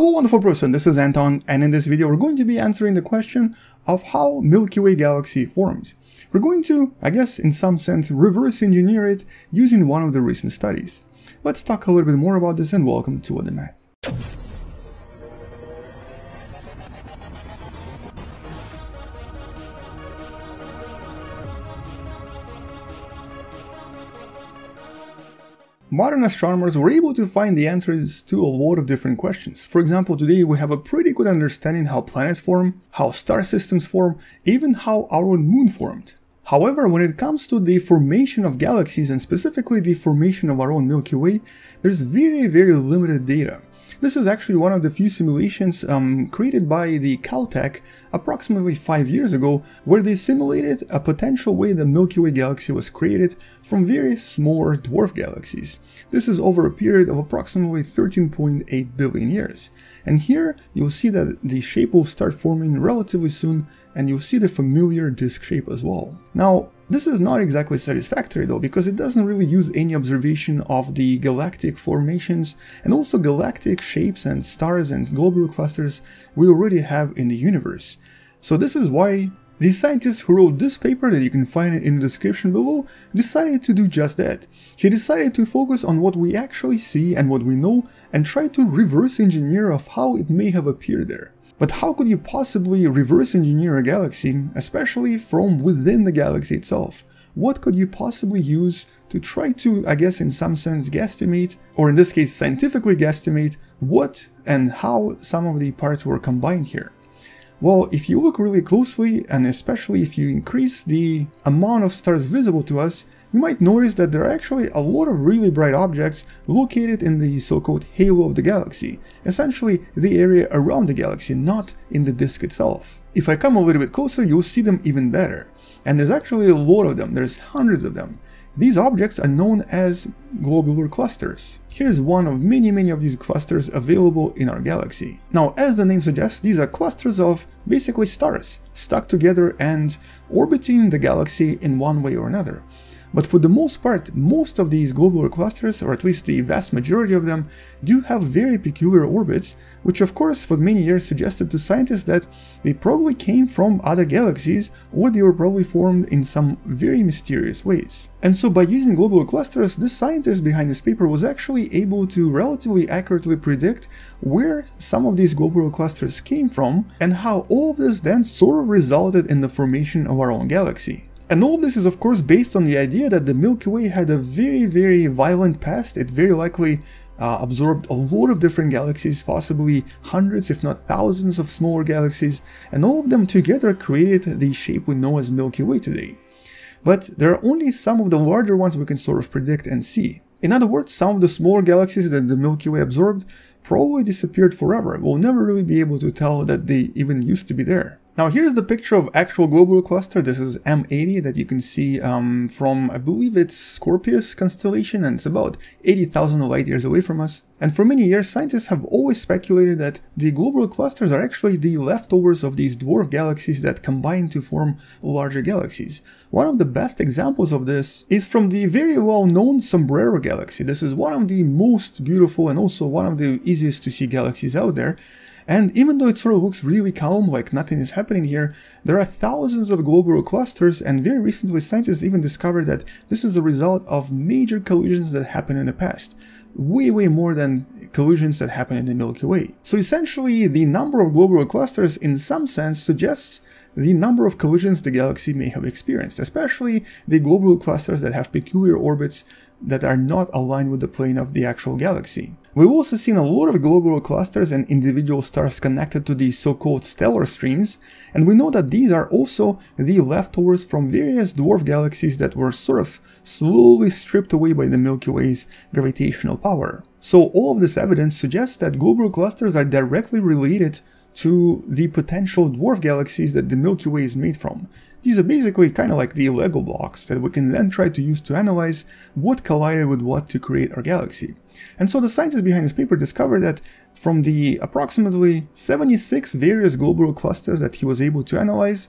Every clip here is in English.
Hello wonderful person, this is Anton and in this video we're going to be answering the question of how Milky Way galaxy formed. We're going to, I guess in some sense, reverse engineer it using one of the recent studies. Let's talk a little bit more about this and welcome to Da Math. Modern astronomers were able to find the answers to a lot of different questions. For example, today we have a pretty good understanding how planets form, how star systems form, even how our own moon formed. However, when it comes to the formation of galaxies and specifically the formation of our own Milky Way, there's very very limited data. This is actually one of the few simulations um, created by the Caltech approximately 5 years ago, where they simulated a potential way the Milky Way galaxy was created from various smaller dwarf galaxies. This is over a period of approximately 13.8 billion years. And here you'll see that the shape will start forming relatively soon and you'll see the familiar disk shape as well. Now, this is not exactly satisfactory though, because it doesn't really use any observation of the galactic formations and also galactic shapes and stars and globular clusters we already have in the universe. So this is why the scientist who wrote this paper that you can find in the description below decided to do just that. He decided to focus on what we actually see and what we know and try to reverse engineer of how it may have appeared there. But how could you possibly reverse engineer a galaxy, especially from within the galaxy itself? What could you possibly use to try to, I guess in some sense, guesstimate, or in this case scientifically guesstimate, what and how some of the parts were combined here? Well, if you look really closely, and especially if you increase the amount of stars visible to us, you might notice that there are actually a lot of really bright objects located in the so-called halo of the galaxy, essentially the area around the galaxy, not in the disk itself. If I come a little bit closer, you'll see them even better. And there's actually a lot of them, there's hundreds of them. These objects are known as globular clusters. Here's one of many many of these clusters available in our galaxy. Now as the name suggests, these are clusters of basically stars, stuck together and orbiting the galaxy in one way or another. But for the most part, most of these globular clusters, or at least the vast majority of them, do have very peculiar orbits, which of course for many years suggested to scientists that they probably came from other galaxies or they were probably formed in some very mysterious ways. And so by using globular clusters, the scientist behind this paper was actually able to relatively accurately predict where some of these globular clusters came from and how all of this then sort of resulted in the formation of our own galaxy. And all this is of course based on the idea that the Milky Way had a very very violent past, it very likely uh, absorbed a lot of different galaxies, possibly hundreds if not thousands of smaller galaxies, and all of them together created the shape we know as Milky Way today. But there are only some of the larger ones we can sort of predict and see. In other words, some of the smaller galaxies that the Milky Way absorbed probably disappeared forever. We'll never really be able to tell that they even used to be there. Now here's the picture of actual globular cluster. This is M80 that you can see um, from, I believe it's Scorpius constellation and it's about 80,000 light years away from us. And for many years, scientists have always speculated that the globular clusters are actually the leftovers of these dwarf galaxies that combine to form larger galaxies. One of the best examples of this is from the very well-known Sombrero galaxy. This is one of the most beautiful and also one of the easiest to see galaxies out there. And even though it sort of looks really calm, like nothing is happening here, there are thousands of globular clusters and very recently scientists even discovered that this is a result of major collisions that happened in the past. Way way more than collisions that happen in the Milky Way. So essentially the number of globular clusters in some sense suggests the number of collisions the galaxy may have experienced, especially the globular clusters that have peculiar orbits that are not aligned with the plane of the actual galaxy. We've also seen a lot of globular clusters and individual stars connected to these so-called stellar streams, and we know that these are also the leftovers from various dwarf galaxies that were sort of slowly stripped away by the Milky Way's gravitational power. So all of this evidence suggests that globular clusters are directly related to the potential dwarf galaxies that the Milky Way is made from. These are basically kind of like the Lego blocks that we can then try to use to analyze what collided with what to create our galaxy. And so the scientists behind this paper discovered that from the approximately 76 various globular clusters that he was able to analyze,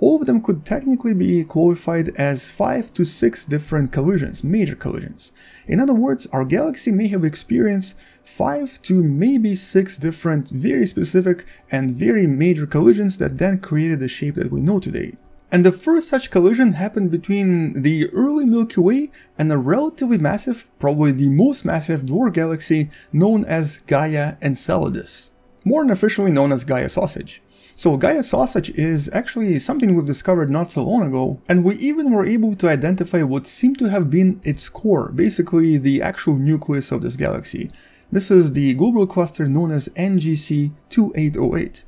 all of them could technically be qualified as 5 to 6 different collisions, major collisions. In other words, our galaxy may have experienced 5 to maybe 6 different very specific and very major collisions that then created the shape that we know today. And the first such collision happened between the early Milky Way and a relatively massive, probably the most massive dwarf galaxy known as Gaia Enceladus, more unofficially known as Gaia Sausage. So Gaia Sausage is actually something we've discovered not so long ago, and we even were able to identify what seemed to have been its core, basically the actual nucleus of this galaxy. This is the globular cluster known as NGC 2808.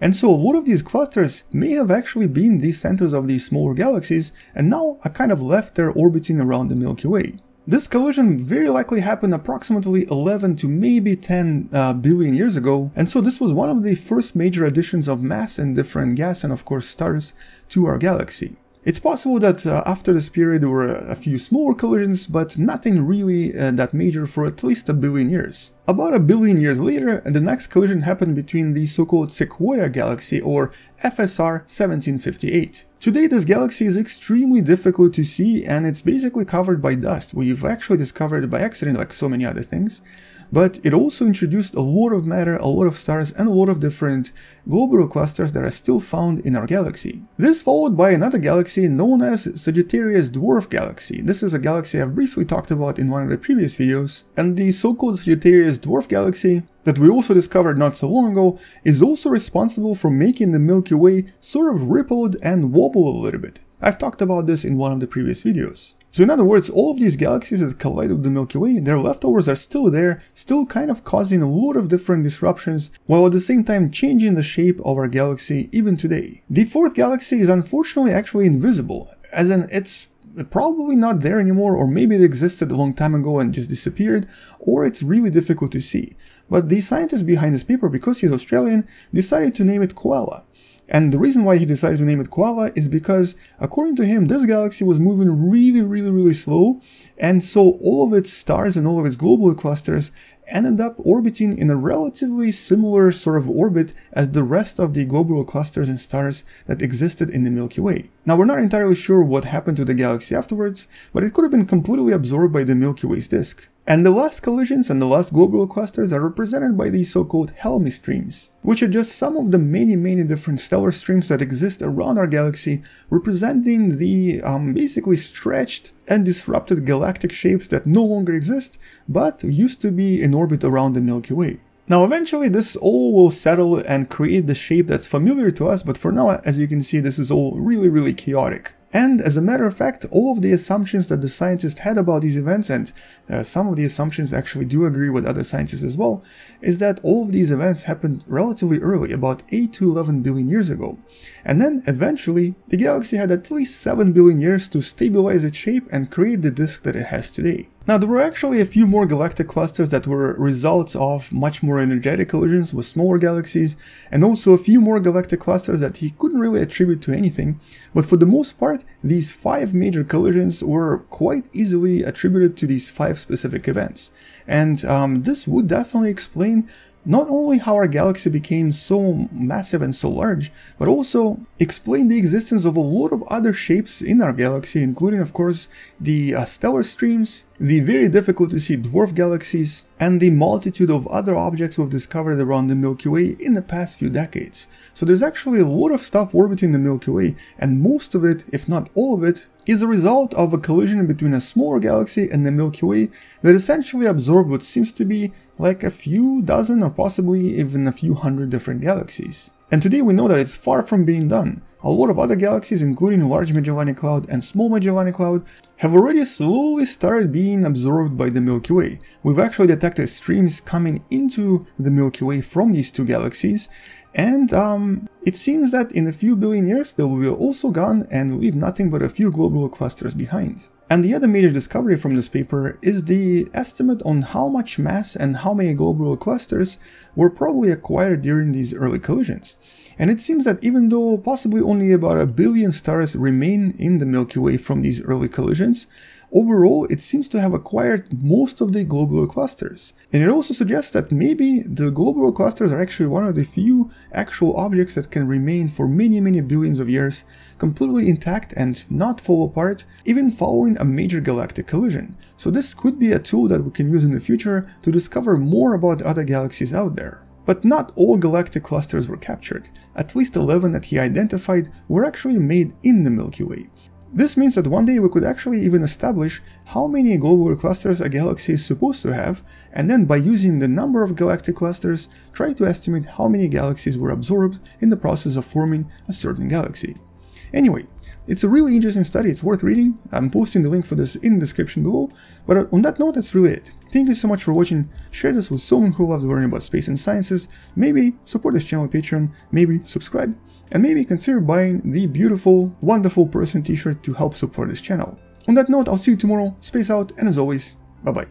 And so a lot of these clusters may have actually been the centers of these smaller galaxies and now are kind of left there orbiting around the Milky Way. This collision very likely happened approximately 11 to maybe 10 uh, billion years ago, and so this was one of the first major additions of mass in different gas and of course stars to our galaxy. It's possible that uh, after this period there were a few smaller collisions, but nothing really uh, that major for at least a billion years. About a billion years later, the next collision happened between the so-called Sequoia galaxy or FSR 1758. Today this galaxy is extremely difficult to see and it's basically covered by dust. We've actually discovered it by accident like so many other things but it also introduced a lot of matter, a lot of stars, and a lot of different globular clusters that are still found in our galaxy. This followed by another galaxy known as Sagittarius Dwarf Galaxy. This is a galaxy I've briefly talked about in one of the previous videos, and the so-called Sagittarius Dwarf Galaxy that we also discovered not so long ago is also responsible for making the Milky Way sort of rippled and wobble a little bit. I've talked about this in one of the previous videos. So in other words, all of these galaxies that collide with the Milky Way, their leftovers are still there, still kind of causing a lot of different disruptions, while at the same time changing the shape of our galaxy even today. The fourth galaxy is unfortunately actually invisible, as in it's probably not there anymore, or maybe it existed a long time ago and just disappeared, or it's really difficult to see. But the scientist behind this paper, because he's Australian, decided to name it Koala. And the reason why he decided to name it Koala is because, according to him, this galaxy was moving really, really, really slow, and so all of its stars and all of its globular clusters ended up orbiting in a relatively similar sort of orbit as the rest of the globular clusters and stars that existed in the Milky Way. Now we're not entirely sure what happened to the galaxy afterwards, but it could have been completely absorbed by the Milky Way's disk. And the last collisions and the last globular clusters are represented by these so-called Helmi streams, which are just some of the many many different stellar streams that exist around our galaxy, representing the um, basically stretched and disrupted galactic shapes that no longer exist, but used to be in orbit around the Milky Way. Now eventually this all will settle and create the shape that's familiar to us, but for now, as you can see, this is all really really chaotic. And as a matter of fact, all of the assumptions that the scientists had about these events, and uh, some of the assumptions actually do agree with other scientists as well, is that all of these events happened relatively early, about 8 to 11 billion years ago. And then eventually, the galaxy had at least 7 billion years to stabilize its shape and create the disk that it has today. Now there were actually a few more galactic clusters that were results of much more energetic collisions with smaller galaxies, and also a few more galactic clusters that he couldn't really attribute to anything, but for the most part, these five major collisions were quite easily attributed to these five specific events. And um, this would definitely explain not only how our galaxy became so massive and so large, but also explain the existence of a lot of other shapes in our galaxy, including of course the uh, stellar streams, the very difficult to see dwarf galaxies, and the multitude of other objects we've discovered around the Milky Way in the past few decades. So there's actually a lot of stuff orbiting the Milky Way, and most of it, if not all of it, is a result of a collision between a smaller galaxy and the Milky Way that essentially absorbed what seems to be like a few dozen or possibly even a few hundred different galaxies. And today we know that it's far from being done. A lot of other galaxies, including Large Magellanic Cloud and Small Magellanic Cloud, have already slowly started being absorbed by the Milky Way. We've actually detected streams coming into the Milky Way from these two galaxies, and um, it seems that in a few billion years they will be also gone and leave nothing but a few globular clusters behind. And the other major discovery from this paper is the estimate on how much mass and how many globular clusters were probably acquired during these early collisions. And it seems that even though possibly only about a billion stars remain in the Milky Way from these early collisions, Overall, it seems to have acquired most of the globular clusters. And it also suggests that maybe the globular clusters are actually one of the few actual objects that can remain for many many billions of years completely intact and not fall apart even following a major galactic collision. So this could be a tool that we can use in the future to discover more about other galaxies out there. But not all galactic clusters were captured. At least 11 that he identified were actually made in the Milky Way. This means that one day we could actually even establish how many globular clusters a galaxy is supposed to have, and then by using the number of galactic clusters, try to estimate how many galaxies were absorbed in the process of forming a certain galaxy. Anyway, it's a really interesting study, it's worth reading, I'm posting the link for this in the description below, but uh, on that note that's really it. Thank you so much for watching, share this with someone who loves learning about space and sciences, maybe support this channel on Patreon, maybe subscribe, and maybe consider buying the beautiful, wonderful person t-shirt to help support this channel. On that note, I'll see you tomorrow, space out, and as always, bye bye.